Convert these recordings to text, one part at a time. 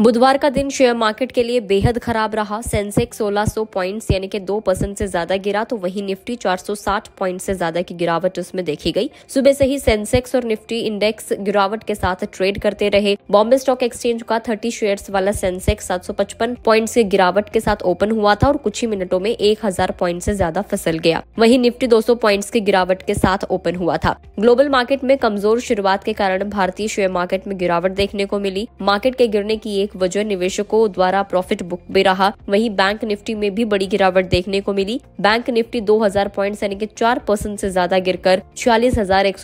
बुधवार का दिन शेयर मार्केट के लिए बेहद खराब रहा। सेंसेक्स 1600 पॉइंट्स, यानी कि दो परसेंट से ज़्यादा गिरा तो वही निफ्टी 460 पॉइंट से ज़्यादा की गिरावट उसमें देखी गई। सुबह से ही सेंसेक्स और निफ्टी इंडेक्स गिरावट के साथ ट्रेड करते रहे। बॉम्बे स्टॉक एक्सचेंज का 30 शेयर्स वाला सेंसेक्स 755 पॉइंट्स की गिरावट के साथ ओपन हुआ था और कुछ ही मिनटों में एक हज़ार पॉइंट से ज़्यादा फिसल गया। वही निफ्टी दो पॉइंट्स की गिरावट के साथ ओपन हुआ था। ग्लोबल मार्केट में कमज़ोर शुरुआत के कारण भारतीय शेयर मार्केट में गिरावट देखने को मिली। मार्केट के गिरने की एक वजह निवेशकों द्वारा प्रॉफिट बुक भी रहा। वहीं बैंक निफ्टी में भी बड़ी गिरावट देखने को मिली। बैंक निफ्टी 2000 पॉइंट यानी कि चार परसेंट से ज़्यादा गिरकर छियालीस एक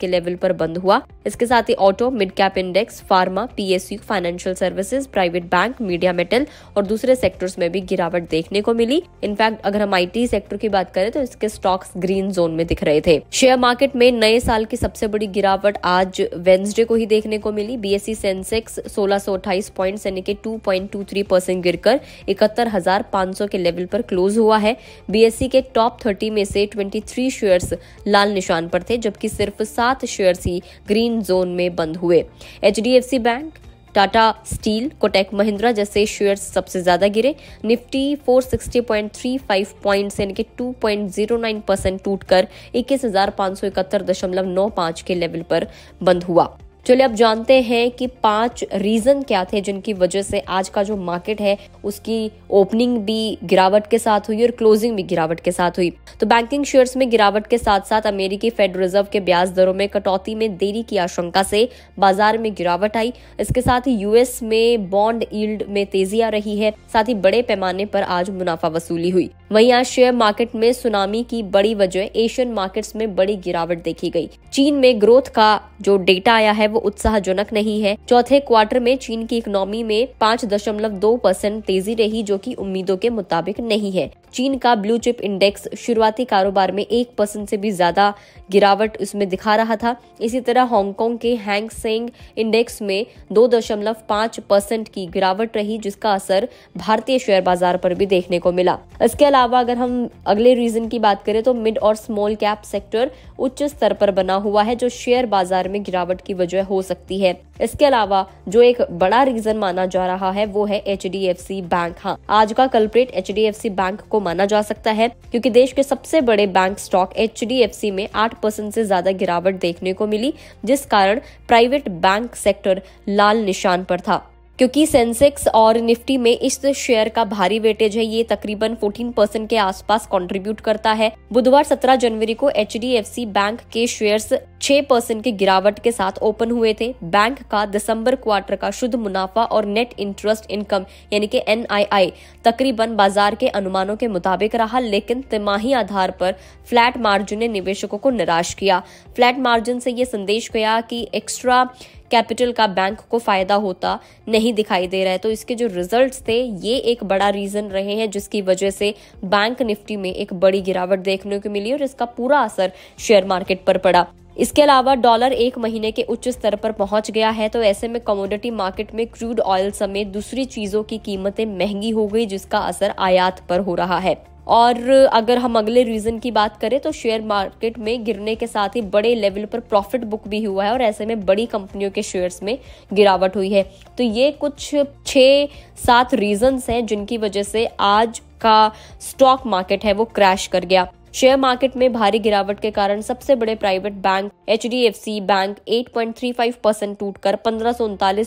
के लेवल पर बंद हुआ। इसके साथ ही auto mid cap index, pharma, PSU, financial services, private bank, media metal और दूसरे सेक्टर्स में भी गिरावट देखने को मिली। इनफैक्ट, अगर हम आईटी सेक्टर की बात करें तो इसके स्टॉक्स ग्रीन जोन में दिख रहे थे। शेयर मार्केट में नए साल की सबसे बड़ी गिरावट आज वेंसडे को ही देखने को मिली। बीएससी सेंसेक्स, सोलह पॉइंट यानी कि 2.23 परसेंट गिरकर इकहत्तर हज़ार पाँच सौ के लेवल पर क्लोज हुआ है। बीएससी के टॉप 30 में से 23 शेयर्स लाल निशान पर थे, जबकि सिर्फ़ सात शेयर्स ही ग्रीन जोन में बंद हुए। HDFC bank Tata steel Kotak Mahindra जैसे शेयर्स सबसे ज़्यादा गिरे। निफ्टी 460.35 पॉइंट्स यानी कि 2.09 परसेंट टूटकर इक्कीस हज़ार पाँच सौ इकहत्तर दशमलव नौ पाँच के लेवल पर बंद हुआ। चलिए अब जानते हैं कि पाँच रीजन क्या थे जिनकी वजह से आज का जो मार्केट है, उसकी ओपनिंग भी गिरावट के साथ हुई और क्लोजिंग भी गिरावट के साथ हुई। तो बैंकिंग शेयर्स में गिरावट के साथ साथ अमेरिकी फेड रिज़र्व के ब्याज दरों में कटौती में देरी की आशंका से बाज़ार में गिरावट आई। इसके साथ ही यूएस में बॉन्ड ईल्ड में तेज़ी आ रही है। साथ ही बड़े पैमाने पर आज मुनाफा वसूली हुई। वहीं आज शेयर मार्केट में सुनामी की बड़ी वजह, एशियन मार्केट्स में बड़ी गिरावट देखी गई। चीन में ग्रोथ का जो डेटा आया है, वो उत्साहजनक नहीं है। चौथे क्वार्टर में चीन की इकोनॉमी में पाँच दशमलव दो परसेंट तेज़ी रही, जो की उम्मीदों के मुताबिक नहीं है। चीन का ब्लू चिप इंडेक्स शुरुआती कारोबार में एक परसेंट से भी ज़्यादा गिरावट उसमें दिखा रहा था। इसी तरह हांगकांग के हैंग सेंग इंडेक्स में दो दशमलव पाँच परसेंट की गिरावट रही, जिसका असर भारतीय शेयर बाज़ार पर भी देखने को मिला। इसके अलावा अगर हम अगले रीजन की बात करें तो मिड और स्मॉल कैप सेक्टर उच्च स्तर पर बना हुआ है, जो शेयर बाज़ार में गिरावट की वजह हो सकती है। इसके अलावा जो एक बड़ा रीजन माना जा रहा है, वो है एचडीएफसी बैंक। हाँ आज का कल्प्रेट एच बैंक को माना जा सकता है, क्योंकि देश के सबसे बड़े बैंक स्टॉक एचडीएफसी में आठ परसेंट से ज़्यादा गिरावट देखने को मिली, जिस कारण प्राइवेट बैंक सेक्टर लाल निशान पर था। क्योंकि सेंसेक्स और निफ्टी में इस शेयर का भारी वेटेज है, ये तकरीबन 14 परसेंट के आसपास कंट्रीब्यूट करता है। बुधवार 17 जनवरी को एचडीएफसी बैंक के शेयर्स 6 परसेंट की गिरावट के साथ ओपन हुए थे। बैंक का दिसंबर क्वार्टर का शुद्ध मुनाफा और नेट इंटरेस्ट इनकम, यानी कि एनआईआई, तकरीबन बाज़ार के अनुमानों के मुताबिक रहा, लेकिन तिमाही आधार पर फ्लैट मार्जिन ने निवेशकों को निराश किया। फ्लैट मार्जिन से यह संदेश गया कि एक्स्ट्रा कैपिटल का बैंक को फ़ायदा होता नहीं दिखाई दे रहा है। तो इसके जो रिजल्ट्स थे, ये एक बड़ा रीजन रहे हैं, जिसकी वजह से बैंक निफ्टी में एक बड़ी गिरावट देखने को मिली और इसका पूरा असर शेयर मार्केट पर पड़ा। इसके अलावा डॉलर एक महीने के उच्च स्तर पर पहुँच गया है तो ऐसे में कमोडिटी मार्केट में क्रूड ऑयल समेत दूसरी चीज़ों की कीमतें महँगी हो गई, जिसका असर आयात पर हो रहा है। और अगर हम अगले रीजन की बात करें तो शेयर मार्केट में गिरने के साथ ही बड़े लेवल पर प्रॉफिट बुक भी हुआ है, और ऐसे में बड़ी कंपनियों के शेयर्स में गिरावट हुई है। तो ये कुछ छह सात रीजंस हैं, जिनकी वजह से आज का स्टॉक मार्केट है, वो क्रैश कर गया। शेयर मार्केट में भारी गिरावट के कारण सबसे बड़े private bank HDFC bank 8.35 percent टूटकर पंद्रह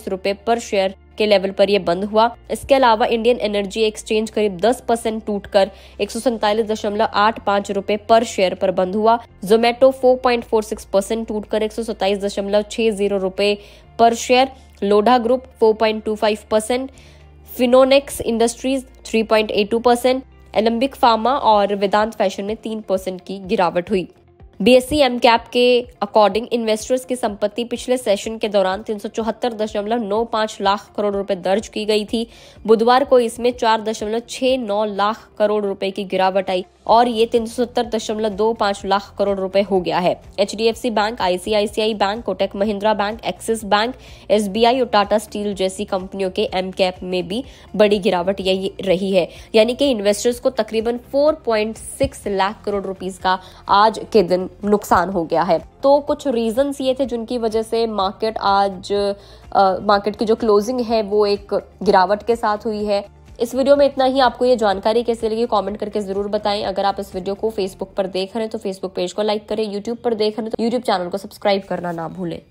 रुपए पर शेयर के लेवल पर यह बंद हुआ। इसके अलावा इंडियन एनर्जी एक्सचेंज करीब 10 परसेंट टूट कर एक रुपए पर शेयर पर बंद हुआ। जोमेटो 4.46 परसेंट टूट कर एक रुपए पर share. Lodha group 4.25 percent. Finolex industries 3.82 percent. Alembic pharma और वेदांत फ़ैशन में तीन परसेंट की गिरावट हुई। B S C M cap के अकॉर्डिंग इन्वेस्टर्स की संपत्ति पिछले सेशन के दौरान तीन सौ चौहत्तर दशमलव नौ पाँच लाख करोड़ रुपए दर्ज की गई थी। बुधवार को इसमें चार दशमलव छह नौ लाख करोड़ रुपए की गिरावट आई। और ये तीन लाख करोड़ रुपए हो गया है। HDFC bank, ICICI bank, Kotak Mahindra bank, Axis bank, SBI और टाटा स्टील जैसी कंपनियों के एम में भी बड़ी गिरावट यही रही है। यानी कि इन्वेस्टर्स को तकरीबन 4.6 लाख करोड़ रुपीस का आज के दिन नुकसान हो गया है। तो कुछ रीजंस ये थे जिनकी वजह से मार्केट आज मार्केट की जो क्लोजिंग है वो एक गिरावट के साथ हुई है। इस वीडियो में इतना ही। आपको ये जानकारी कैसे लगी कमेंट करके ज़रूर बताएँ। अगर आप इस वीडियो को फेसबुक पर देख रहे हैं तो फेसबुक पेज को लाइक करें यूट्यूब पर देख रहे हैं तो यूट्यूब चैनल को सब्सक्राइब करना ना भूलें।